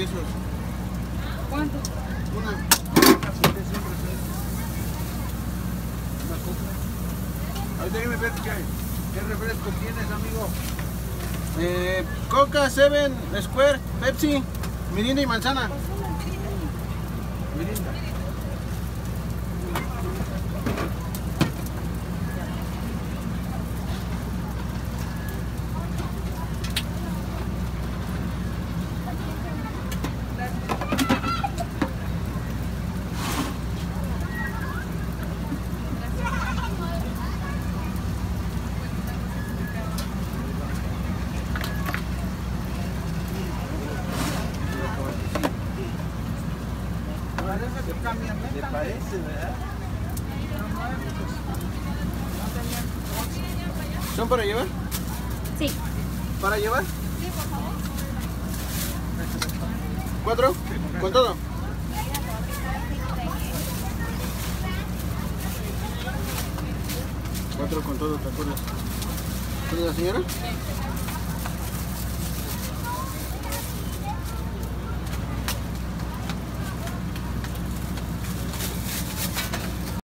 quesos. ¿Cuánto? Una. Siempre, siempre, Una coca. Ahí déjeme ver qué, qué refresco tienes, amigo. Eh, Coca, Seven, Square, Pepsi, Mirinda y manzana. Mirinda. ¿Le parece, verdad? ¿Son para llevar? Sí. ¿Para llevar? ¿Cuatro? ¿Con todo? Cuatro con todo, ¿te acuerdas? ¿Es la señora?